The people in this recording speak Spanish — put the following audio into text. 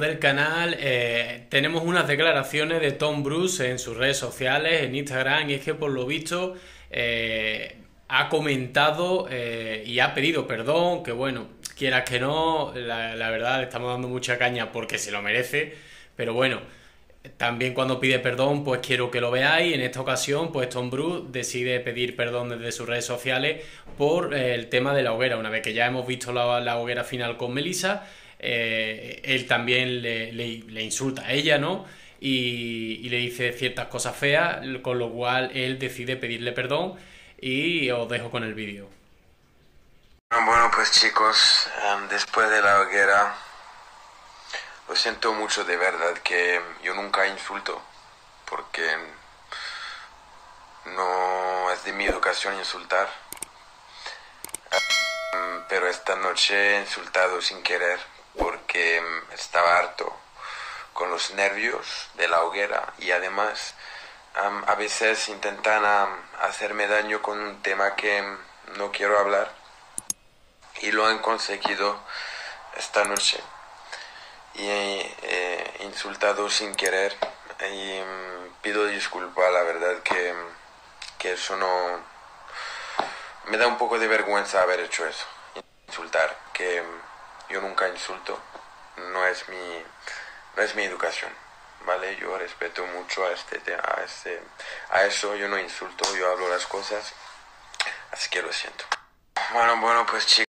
del canal, eh, tenemos unas declaraciones de Tom Bruce en sus redes sociales, en Instagram, y es que por lo visto eh, ha comentado eh, y ha pedido perdón, que bueno, quieras que no, la, verdad le estamos dando mucha caña porque se lo merece, pero bueno, también cuando pide perdón, pues quiero que lo veáis. En esta ocasión, pues Tom Bruce decide pedir perdón desde sus redes sociales por el tema de la hoguera. Una vez que ya hemos visto la hoguera final con Melissa, eh, él también le, le- insulta a ella, ¿no? Y, y le dice ciertas cosas feas, con lo cual él decide pedirle perdón y os dejo con el vídeo. Bueno, pues chicos, em, después de la hoguera, lo siento mucho de verdad que yo nunca insulto, porque no es de mi educación insultar. Em, Pero esta noche he insultado sin querer, estaba harto con los nervios de la hoguera y además em, a veces intentan hacerme daño con un tema que no quiero hablar y lo han conseguido esta noche y he insultado sin querer y mm, pido disculpas la verdad que, que eso no me da un poco de vergüenza haber hecho eso insultar que yo nunca insulto no es mi no es mi educación vale yo respeto mucho a este te- a este a eso yo no insulto yo hablo las cosas así que lo siento. Bueno bueno pues chicos